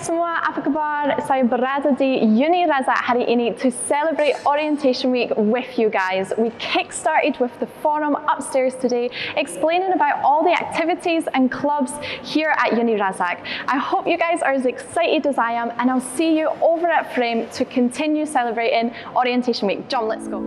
semua, apa kabar? Saya berada di Uni Razak hari ini to celebrate Orientation Week with you guys. We kick-started with the forum upstairs today, explaining about all the activities and clubs here at Uni Razak. I hope you guys are as excited as I am, and I'll see you over at Frame to continue celebrating Orientation Week. John, let's go.